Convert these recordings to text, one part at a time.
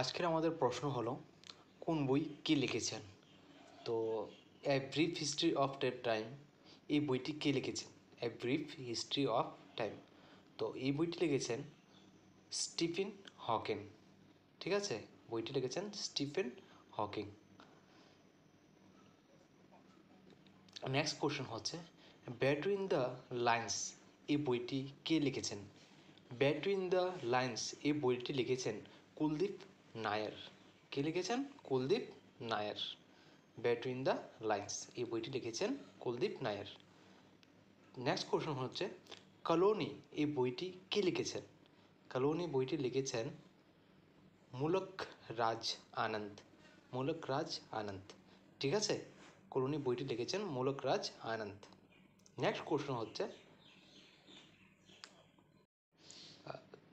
আজকের আমাদের প্রশ্ন হলো, কোন বই কে লিখেছেন? তো a brief history of time এই বইটি কে লিখেছেন? A brief history of time তো এই বইটি লিখেছেন স্টিফেন হকিং, ঠিক আছে? বইটি লিখেছেন স্টিফেন হকিং। নেক্সট কোশ্চেন হচ্ছে ব্যাটুইন দ্য লাইন্স এই বইটি কে লিখেছেন? ব্যাটুইন দ্য লাইন্স এই বইটি লিখেছেন কুলদীপ নায়ার। কে লিখেছেন? Kuldip Nayar. Between the lines এই বইটি লিখেছেন কুলদীপ নায়ার। নেক্সট কোশ্চেন হচ্ছে, কলোনি, এই বইটি কে লিখেছেন? কলোনি বইটি লিখেছেন মূলক রাজ আনন্দ। মূলক রাজ আনন্দ। ঠিক আছে? কলোনি বইটি লিখেছেন মূলক রাজ আনন্দ। নেক্সট কোশ্চেন হচ্ছে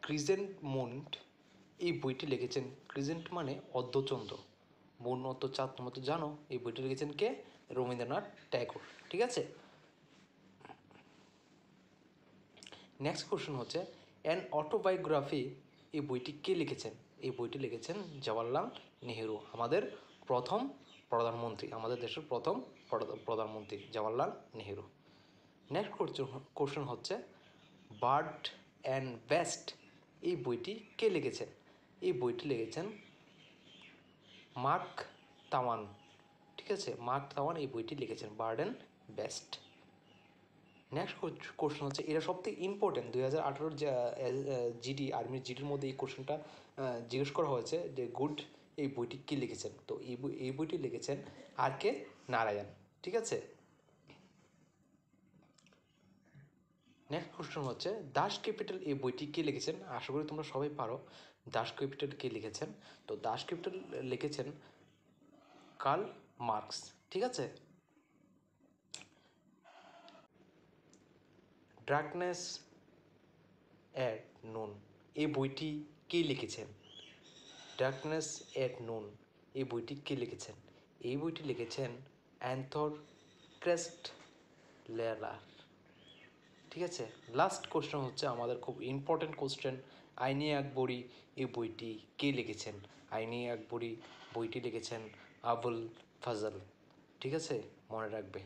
ক্রিজেন্ট মন্ট এই বইটি লিখেছেন ক্রিজেন্ট মানে অর্ধচন্দ্র। মন অর্ধচাঁদ তোমরা তো জানো, এই বইটি লিখেছেন কে? রবীন্দ্রনাথ ট্যাগোর। ঠিক আছে? নেক্সট কোশ্চেন হচ্ছে অ্যান অটোবায়োগ্রাফি এই বইটি কে লিখেছেন? এই বইটি লিখেছেন জওয়াহরলাল নেহেরু, আমাদের প্রথম প্রধানমন্ত্রী, আমাদের দেশের প্রথম প্রধা- প্রধানমন্ত্রী জওয়াহরলাল নেহেরু। নেক্সট কোশ্চেন হচ্ছে বার্ড অ্যান্ড বেস্ট এই বইটি কে লিখেছেন? এই বইটি লিখেছেন মার্ক তাওয়ান। ঠিক আছে? মার্ক তাওয়ান এই বইটি লিখেছেন bird and best next question হচ্ছে, এটা সব থেকে ইম্পর্টেন্ট দুই হাজার আঠারোর জিডি আর্মির জিডির মধ্যে এই কোশ্চেনটা জিজ্ঞেস করা হয়েছে যে, গুড, এই বইটি কী লিখেছেন? তো এই বই এই বইটি লিখেছেন আর কে? নারায়ণ। ঠিক আছে? নেক্সট কোশ্চেন হচ্ছে দাস ক্যাপিটাল এই বইটি কে লিখেছেন? আশা করি তোমরা সবাই পারো। দাস ক্যাপিটাল কে লিখেছেন। তো দাস ক্যাপিটাল লিখেছেন কার্ল মার্কস ঠিক আছে? ডার্কনেস অ্যাট নুন এই বইটি কে লিখেছেন? ডার্কনেস অ্যাট নুন এই বইটি কে লিখেছেন? এই বইটি লিখেছেন অ্যান্থর ক্রেস্ট লেলার ঠিক আছে? লাস্ট কোশ্চেন হচ্ছে আমাদের খুব ইম্পর্টেন্ট কোশ্চেন আইনি আকবরি এই বইটি কে লিখেছেন? আইনি আকবরি বইটি লিখেছেন আবুল ফাজল। ঠিক আছে? মনে রাখবে।